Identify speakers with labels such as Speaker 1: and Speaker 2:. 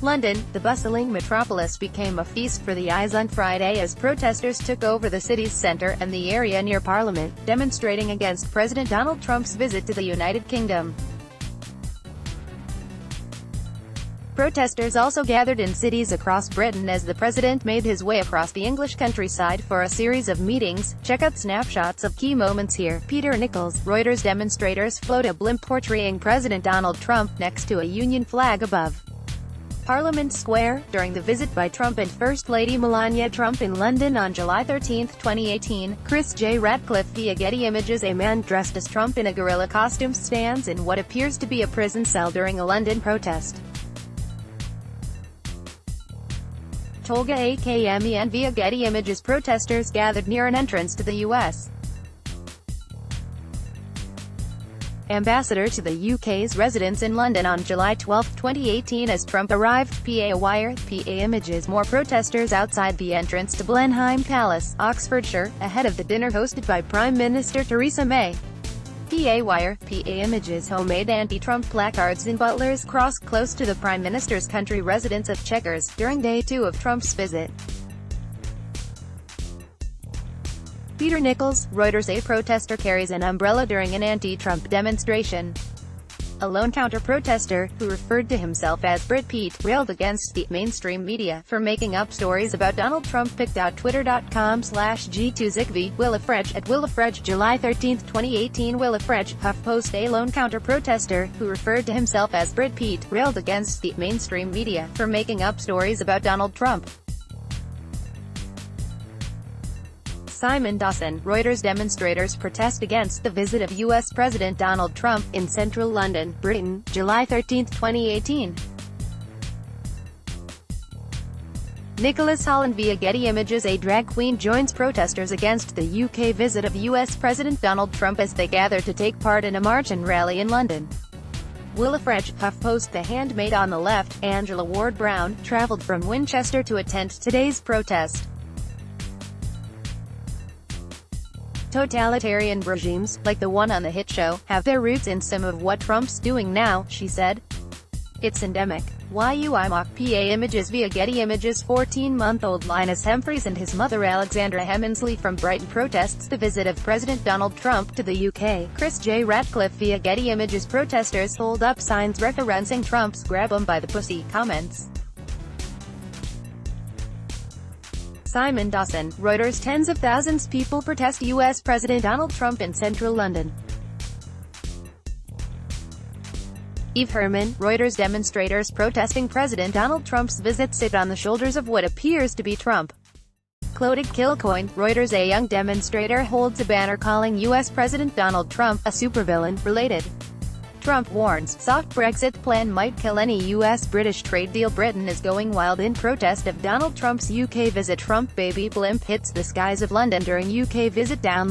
Speaker 1: London, the bustling metropolis became a feast for the eyes on Friday as protesters took over the city's centre and the area near Parliament, demonstrating against President Donald Trump's visit to the United Kingdom. Protesters also gathered in cities across Britain as the president made his way across the English countryside for a series of meetings. Check out snapshots of key moments here. Peter Nichols, Reuters demonstrators float a blimp portraying President Donald Trump next to a Union flag above. Parliament Square, during the visit by Trump and First Lady Melania Trump in London on July 13, 2018, Chris J. Ratcliffe via Getty Images A man dressed as Trump in a gorilla costume stands in what appears to be a prison cell during a London protest. Tolga Akmen via Getty Images protesters gathered near an entrance to the U.S. ambassador to the UK's residence in London on July 12, 2018 as Trump arrived. PA Wire, PA Images More protesters outside the entrance to Blenheim Palace, Oxfordshire, ahead of the dinner hosted by Prime Minister Theresa May. PA Wire, PA Images homemade anti-Trump placards in Butler's Cross close to the Prime Minister's country residence of Chequers, during day two of Trump's visit. Peter Nichols, Reuters A protester carries an umbrella during an anti-Trump demonstration. A lone counter-protester, who referred to himself as Brit Pete, railed against the mainstream media for making up stories about Donald Trump picked out twitter.com slash g2zikvi, Willa Frej at Willa Frej, July 13, 2018 Willa Frej, HuffPost A lone counter-protester, who referred to himself as Brit Pete, railed against the mainstream media for making up stories about Donald Trump. Simon Dawson, Reuters demonstrators protest against the visit of U.S. President Donald Trump in central London, Britain, July 13, 2018. Nicholas Holland via Getty Images A drag queen joins protesters against the UK visit of US President Donald Trump as they gather to take part in a march and rally in London. Willa Frej, HuffPost The handmaid on the left, Angela Ward Brown, travelled from Winchester to attend today's protest. Totalitarian regimes, like the one on the hit show, have their roots in some of what Trump's doing now, she said. It's endemic. Yui Mok PA images via Getty Images 14-month-old Linus Humphreys and his mother Alexandra Heminsley from Brighton protests the visit of President Donald Trump to the UK. Chris J. Ratcliffe via Getty Images protesters hold up signs referencing Trump's grab 'em by the pussy comments. Simon Dawson, Reuters Tens of thousands people protest U.S. President Donald Trump in central London. Yves Herman, Reuters demonstrators protesting President Donald Trump's visit sit on the shoulders of what appears to be Trump. Clodagh Kilcoyne, Reuters A young demonstrator holds a banner calling U.S. President Donald Trump a supervillain, related. Trump warns, soft Brexit plan might kill any US-British trade deal Britain is going wild in protest of Donald Trump's UK visit Trump baby blimp hits the skies of London during UK visit download.